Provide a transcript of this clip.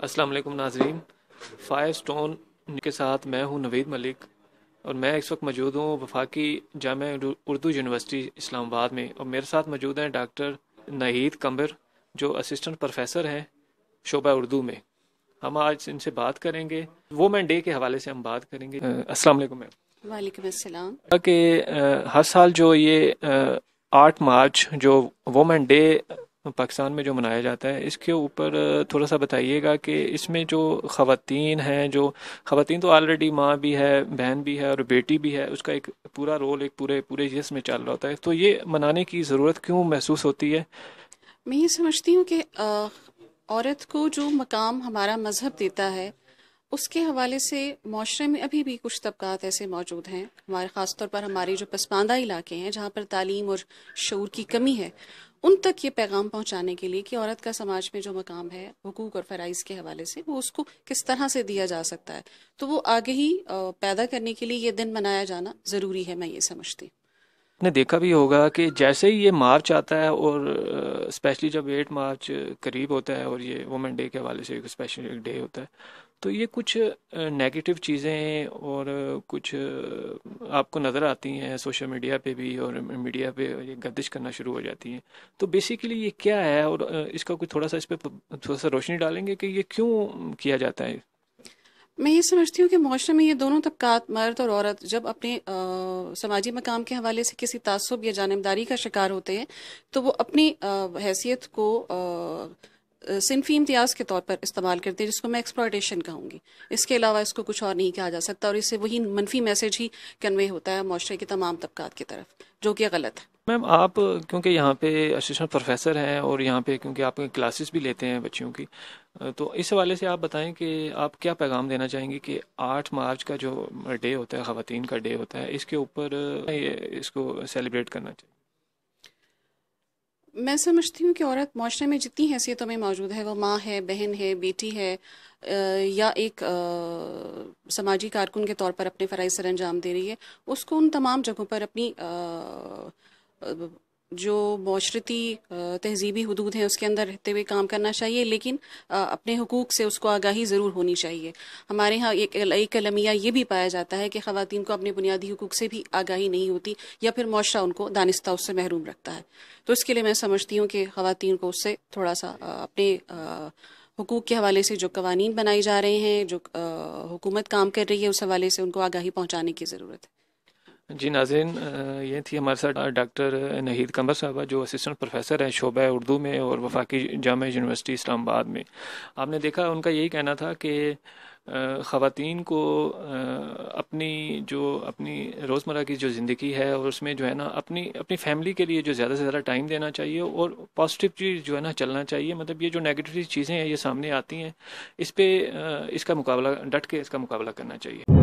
السلام علیکم ناظرین۔ فائر سٹون کے ساتھ میں ہوں نوید ملک اور میں اس وقت موجود ہوں وفاقی جامع اردو یونیورسٹی اسلام آباد میں اور میرے ساتھ موجود ہیں ڈاکٹر نہید کمبر جو اسسٹنٹ پروفیسر ہیں شعبہ اردو میں۔ ہم آج ان سے بات کریں گے۔ وومین ڈے کے حوالے سے ہم بات کریں گے۔ السلام علیکم میم۔ وعلیکم السلام۔ کہ ہر سال جو یہ آٹھ مارچ جو وومین ڈے پاکستان میں جو منایا جاتا ہے، اس کے اوپر تھوڑا سا بتائیے گا کہ اس میں جو خواتین ہیں، جو خواتین تو آلریڈی ماں بھی ہے، بہن بھی ہے اور بیٹی بھی ہے، اس کا ایک پورا رول ایک پورے پورے جس میں چل رہا ہوتا ہے۔ تو یہ منانے کی ضرورت کیوں محسوس ہوتی ہے؟ میں یہ سمجھتی ہوں کہ عورت کو جو مقام ہمارا مذہب دیتا ہے اس کے حوالے سے معاشرے میں ابھی بھی کچھ طبقات ایسے موجود ہیں، ہمارے خاص طور پر ہمارے جو پسماندہ علاقے ہیں جہاں پر تعلیم اور شعور کی کمی ہے، ان تک یہ پیغام پہنچانے کے لیے کہ عورت کا سماج میں جو مقام ہے، حقوق اور فرائض کے حوالے سے، وہ اس کو کس طرح سے دیا جا سکتا ہے۔ تو وہ آگے ہی پیدا کرنے کے لیے یہ دن منایا جانا ضروری ہے، میں یہ سمجھتی ہوں۔ نے دیکھا بھی ہوگا کہ جیسے ہی یہ مارچ آتا ہے اور اسپیشلی جب ایٹ مارچ قریب ہوتا ہے اور یہ وومن ڈے کے حوالے سے ایک اسپیشل ڈے ہوتا ہے تو یہ کچھ نیگیٹو چیزیں اور کچھ آپ کو نظر آتی ہیں سوشل میڈیا پہ بھی اور میڈیا پہ یہ گردش کرنا شروع ہو جاتی ہیں۔ تو بیسیکلی یہ کیا ہے اور اس کا کچھ تھوڑا سا اس پہ تھوڑا سا روشنی ڈالیں گے کہ یہ کیوں کیا جاتا ہے؟ میں یہ سمجھتی ہوں کہ معاشرے میں یہ دونوں طبقات، مرد اور عورت، جب اپنے سماجی مقام کے حوالے سے کسی تعصب یا جانبداری کا شکار ہوتے ہیں، تو وہ اپنی حیثیت کو صنفی امتیاز کے طور پر استعمال کرتے ہیں، جس کو میں ایکسپلائٹیشن کہوں گی۔ اس کے علاوہ اس کو کچھ اور نہیں کہا جا سکتا، اور اس سے وہی منفی میسج ہی کنوے ہوتا ہے معاشرے کے تمام طبقات کی طرف، جو کہ غلط ہے۔ میم، آپ، کیونکہ یہاں پہ اسسٹنٹ پروفیسر ہیں اور یہاں پہ کیونکہ آپ کلاسز بھی لیتے ہیں بچیوں کی تو اس حوالے سے آپ بتائیں کہ آپ کیا پیغام دینا چاہیں گے کہ آٹھ مارچ کا جو ڈے ہوتا ہے، خواتین کا ڈے ہوتا ہے، اس کے اوپر اس کو سیلیبریٹ کرنا چاہیے میں سمجھتی ہوں کہ عورت معاشرے میں جتنی حیثیتوں میں موجود ہے، وہ ماں ہے، بہن ہے، بیٹی ہے یا ایک سماجی کارکن کے طور پر اپنے فرائض سر انجام دے رہی ہے، اس کو ان تمام جگہوں پر اپنی جو معاشرتی تہذیبی حدود ہیں، اس کے اندر رہتے ہوئے کام کرنا چاہیے، لیکن اپنے حقوق سے اس کو آگاہی ضرور ہونی چاہیے۔ ہمارے ہاں ایک ایک المیہ یہ بھی پایا جاتا ہے کہ خواتین کو اپنے بنیادی حقوق سے بھی آگاہی نہیں ہوتی یا پھر معاشرہ ان کو دانستہ اس سے محروم رکھتا ہے۔ تو اس کے لیے میں سمجھتی ہوں کہ خواتین کو اس سے تھوڑا سا اپنے حقوق کے حوالے سے جو قوانین بنائی جا رہے ہیں، جو حکومت کام کر رہی ہے، اس حوالے سے ان کو آگاہی پہنچانے کی ضرورت ہے۔ جی ناظرین یہ تھی ہمارے ساتھ ڈاکٹر نہید کمبر صاحبہ، جو اسسٹنٹ پروفیسر ہیں شعبہ اردو میں اور وفاقی جامع یونیورسٹی اسلام آباد میں۔ آپ نے دیکھا، ان کا یہی کہنا تھا کہ خواتین کو اپنی جو، اپنی روزمرہ کی جو زندگی ہے اور اس میں جو ہے نا، اپنی اپنی فیملی کے لیے جو زیادہ سے زیادہ ٹائم دینا چاہیے اور پازیٹیو چیز جو ہے نا چلنا چاہیے۔ مطلب یہ جو نیگیٹو چیزیں ہیں، یہ سامنے آتی ہیں۔ اس پہ اس کا مقابلہ، ڈٹ کے اس کا مقابلہ کرنا چاہیے۔